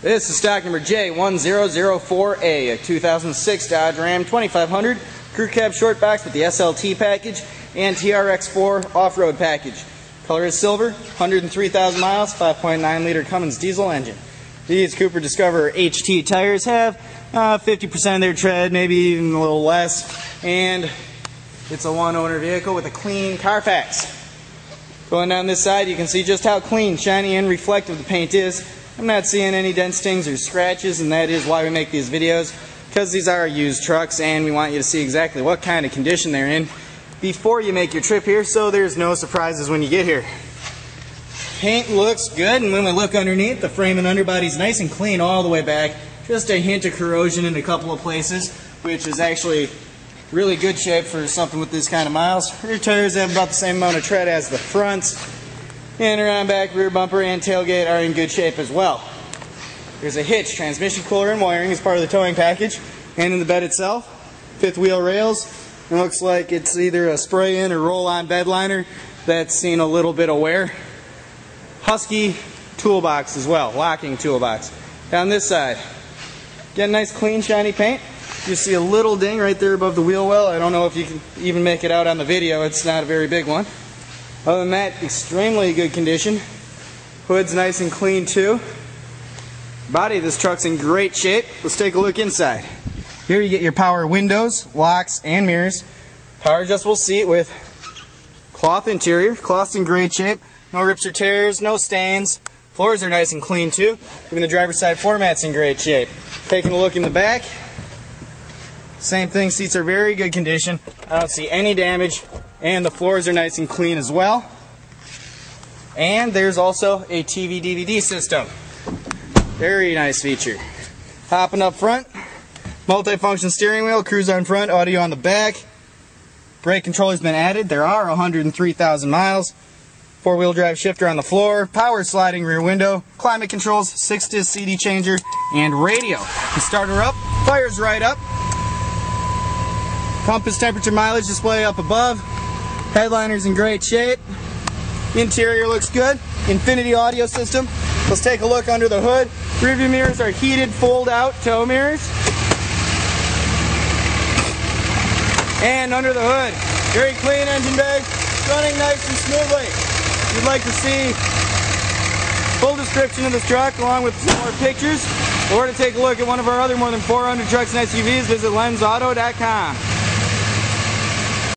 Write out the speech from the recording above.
This is stock number J1004A, a 2006 Dodge Ram 2500 crew cab short box with the SLT package and TRX4 off-road package. Color is silver, 103,000 miles, 5.9 liter Cummins diesel engine. These Cooper Discover HT tires have uh, 50% of their tread, maybe even a little less, and it's a one owner vehicle with a clean Carfax. Going down this side, you can see just how clean, shiny, and reflective the paint is. I'm not seeing any dent stings or scratches, and that is why we make these videos, because these are used trucks, and we want you to see exactly what kind of condition they're in before you make your trip here, so there's no surprises when you get here. Paint looks good, and when we look underneath, the frame and underbody's nice and clean all the way back. Just a hint of corrosion in a couple of places, which is actually really good shape for something with this kind of miles. Rear tires have about the same amount of tread as the fronts. And around back, rear bumper and tailgate are in good shape as well. There's a hitch, transmission cooler and wiring as part of the towing package. And in the bed itself, fifth wheel rails. It looks like it's either a spray-in or roll-on bed liner that's seen a little bit of wear. Husky toolbox as well, locking toolbox. Down this side, get nice clean shiny paint. You see a little ding right there above the wheel well. I don't know if you can even make it out on the video. It's not a very big one. Other than that, extremely good condition. Hood's nice and clean too. Body of this truck's in great shape. Let's take a look inside. Here you get your power windows, locks, and mirrors. Power adjustable seat with cloth interior. Cloth's in great shape. No rips or tears, no stains. Floors are nice and clean too. Even the driver's side floor mat's in great shape. Taking a look in the back. Same thing, seats are very good condition. I don't see any damage and the floors are nice and clean as well. And there's also a TV DVD system. Very nice feature. Hopping up front, multi-function steering wheel, cruise on front, audio on the back. Brake controller's been added. There are 103,000 miles. Four-wheel drive shifter on the floor, power sliding rear window, climate controls, six-disc CD changer, and radio. Starter up, fires right up. Compass temperature mileage display up above. Headliner's in great shape. Interior looks good. Infinity audio system. Let's take a look under the hood. Rearview mirrors are heated fold-out tow mirrors. And under the hood, very clean engine bay, running nice and smoothly. If you'd like to see full description of this truck along with some more pictures, or to take a look at one of our other more than 400 trucks and SUVs, visit lenzauto.com.